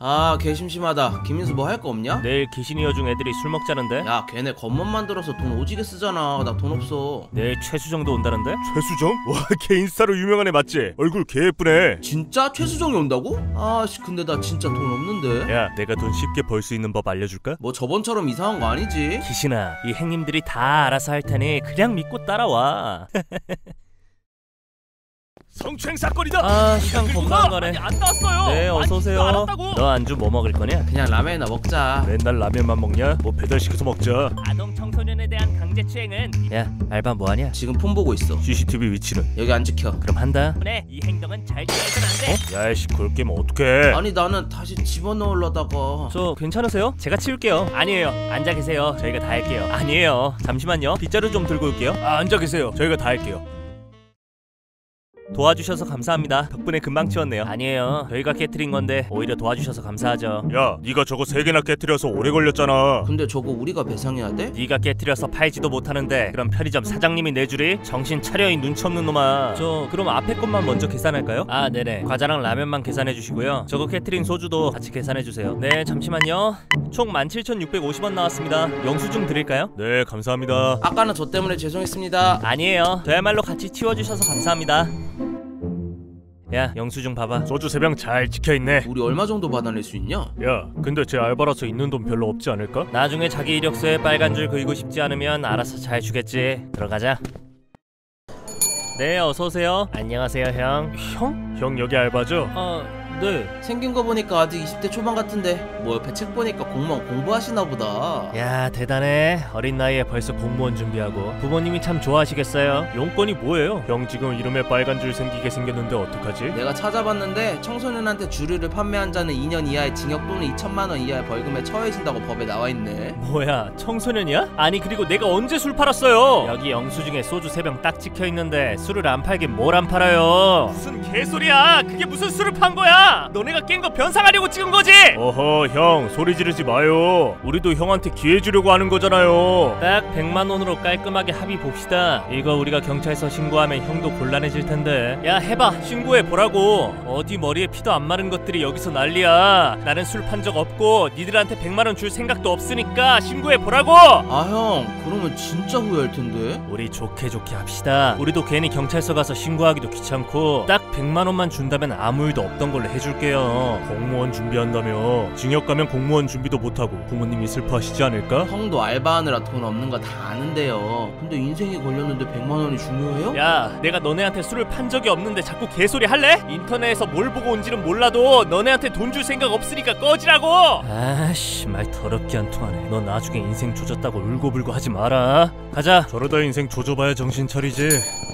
아 개 심심하다 김민수 뭐 할 거 없냐? 내일 귀신이어 중 애들이 술 먹자는데 야 걔네 겉멋 만 들어서 돈 오지게 쓰잖아 나 돈 없어 내일 최수정도 온다는데 최수정? 와 개인스타로 유명한 애 맞지? 얼굴 개 예쁘네 진짜 최수정이 온다고? 아씨 근데 나 진짜 돈 없는데 야 내가 돈 쉽게 벌 수 있는 법 알려줄까? 뭐 저번처럼 이상한 거 아니지? 귀신아 이 행님들이 다 알아서 할 테니 그냥 믿고 따라와 성추행 사건이다! 아 시간 겁나 가네. 안 나왔어요! 네 어서 오세요. 너 안주 뭐 먹을 거냐? 그냥 라면이나 먹자. 맨날 라면만 먹냐? 뭐 배달 시켜서 먹자. 아동 청소년에 대한 강제 추행은 야 알바 뭐 하냐? 지금 폰 보고 있어. CCTV 위치는? 여기 안 찍혀 그럼 한다. 그래 이 행동은 절대 해서는 안돼. 야이씨 그럴 게면 어떡해? 아니 나는 다시 집어넣으려다가. 저 괜찮으세요? 제가 치울게요. 아니에요. 앉아 계세요. 저희가 다 할게요. 아니에요. 잠시만요. 빗자루 좀 들고 올게요. 아 앉아 계세요. 저희가 다 할게요 도와주셔서 감사합니다. 덕분에 금방 치웠네요. 아니에요. 저희가 깨트린 건데 오히려 도와주셔서 감사하죠. 야 네가 저거 세 개나 깨뜨려서 오래 걸렸잖아. 근데 저거 우리가 배상해야 돼? 네가 깨트려서 팔지도 못하는데 그럼 편의점 사장님이 내주리? 정신 차려 이 눈치 없는 놈아. 저 그럼 앞에 것만 먼저 계산할까요? 아 네네. 과자랑 라면만 계산해 주시고요. 저거 깨트린 소주도 같이 계산해 주세요. 네 잠시만요 총 17,650원 나왔습니다. 영수증 드릴까요? 네 감사합니다. 아까는 저 때문에 죄송했습니다. 아니에요. 저야말로 같이 치워주셔서 감사합니다. 야 영수증 봐봐. 소주 세 병 잘 찍혀있네. 우리 얼마 정도 받아낼 수 있냐? 야 근데 제 알바라서 있는 돈 별로 없지 않을까? 나중에 자기 이력서에 빨간 줄 그리고 싶지 않으면 알아서 잘 주겠지. 들어가자. 네 어서 오세요. 안녕하세요 형. 형? 형 여기 알바죠? 어 네. 생긴 거 보니까 아직 20대 초반 같은데 뭐 옆에 책 보니까 공무원 공부하시나 보다. 야 대단해. 어린 나이에 벌써 공무원 준비하고 부모님이 참 좋아하시겠어요? 용건이 뭐예요? 형 지금 이름에 빨간 줄 생기게 생겼는데 어떡하지? 내가 찾아봤는데 청소년한테 주류를 판매한 자는 2년 이하의 징역 또는 2천만 원 이하의 벌금에 처해진다고 법에 나와있네. 뭐야 청소년이야? 아니 그리고 내가 언제 술 팔았어요? 여기 영수증에 소주 세병딱 찍혀있는데 술을 안 팔긴 뭘 안 팔아요? 무슨 개소리야! 그게 무슨 술을 판 거야 너네가 깬 거 변상하려고 찍은 거지 어허 형 소리 지르지 마요 우리도 형한테 기회 주려고 하는 거잖아요 딱 100만 원으로 깔끔하게 합의 봅시다. 이거 우리가 경찰서 신고하면 형도 곤란해질 텐데. 야 해봐 신고해 보라고. 어디 머리에 피도 안 마른 것들이 여기서 난리야. 나는 술 판 적 없고 니들한테 100만 원 줄 생각도 없으니까 신고해 보라고. 아 형 그러면 진짜 후회할 텐데 우리 좋게 좋게 합시다. 우리도 괜히 경찰서 가서 신고하기도 귀찮고 딱 100만 원만 준다면 아무 일도 없던 걸로 해 줄게요. 공무원 준비한다며 징역 가면 공무원 준비도 못하고 부모님이 슬퍼하시지 않을까? 형도 알바하느라 돈 없는 거 다 아는데요 근데 인생이 걸렸는데 100만 원이 중요해요? 야, 내가 너네한테 술을 판 적이 없는데 자꾸 개소리 할래? 인터넷에서 뭘 보고 온지는 몰라도 너네한테 돈 줄 생각 없으니까 꺼지라고! 아씨, 말 더럽게 안 통하네. 너 나중에 인생 조졌다고 울고불고 하지 마라. 가자. 저러다 인생 조져봐야 정신 차리지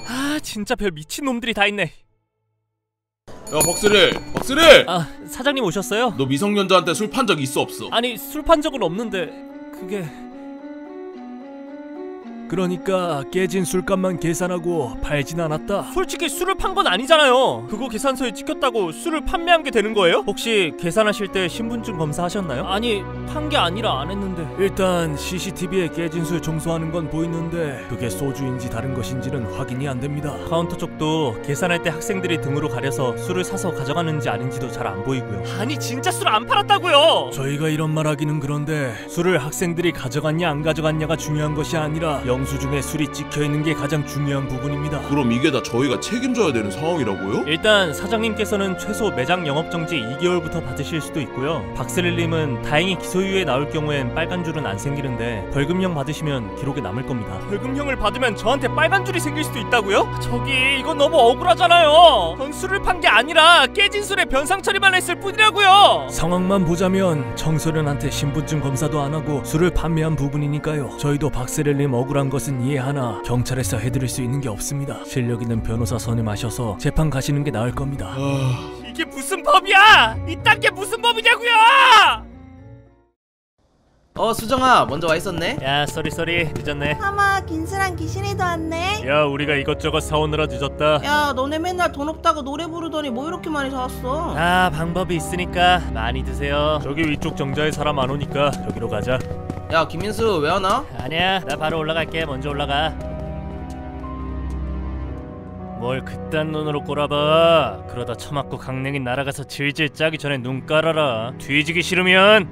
아, 진짜 별 미친 놈들이 다 있네. 야 박스릴 박스릴 아, 사장님 오셨어요? 너 미성년자한테 술 판 적 있어 없어 아니, 술 판 적은 없는데 그게 그러니까 깨진 술값만 계산하고 팔진 않았다 솔직히 술을 판 건 아니잖아요. 그거 계산서에 찍혔다고 술을 판매한 게 되는 거예요? 혹시 계산하실 때 신분증 검사하셨나요? 아니, 판 게 아니라 안 했는데. 일단 CCTV에 깨진 술 청소하는 건 보이는데 그게 소주인지 다른 것인지는 확인이 안 됩니다 카운터 쪽도 계산할 때 학생들이 등으로 가려서 술을 사서 가져가는지 아닌지도 잘 안 보이고요. 아니 진짜 술 안 팔았다고요. 저희가 이런 말 하기는 그런데 술을 학생들이 가져갔냐 안 가져갔냐가 중요한 것이 아니라 영수증에 술이 찍혀 있는 게 가장 중요한 부분입니다. 그럼 이게 다 저희가 책임져야 되는 상황이라고요? 일단 사장님께서는 최소 매장 영업 정지 2개월부터 받으실 수도 있고요. 박스릴님은 다행히 기소유예 나올 경우엔 빨간 줄은 안 생기는데 벌금형 받으시면 기록에 남을 겁니다. 벌금형을 받으면 저한테 빨간 줄이 생길 수도 있다고요? 저기 이건 너무 억울하잖아요. 전 술을 판 게 아니라 깨진 술에 변상 처리만 했을 뿐이라고요. 상황만 보자면 청소년한테 신분증 검사도 안 하고 술을 판매한 부분이니까요. 저희도 박세렐님 억울한 것은 이해하나 경찰에서 해드릴 수 있는 게 없습니다. 실력 있는 변호사 선임하셔서 재판 가시는 게 나을 겁니다. 아... 이게 무슨 법이야? 이딴 게 무슨 법이냐고요? 어 수정아 먼저 와 있었네 야 sorry sorry 늦었네. 아 민수랑 기신이도 왔네 야 우리가 이것저것 사오느라 늦었다. 야 너네 맨날 돈 없다고 노래 부르더니 뭐 이렇게 많이 사왔어 아 방법이 있으니까 많이 드세요. 저기 위쪽 정자에 사람 안 오니까 저기로 가자. 야 김민수 왜 안 와? 아니야 나 바로 올라갈게 먼저 올라가. 뭘 그딴 눈으로 꼬라봐. 그러다 처맞고 강냉이 날아가서 질질 짜기 전에 눈 깔아라. 뒤지기 싫으면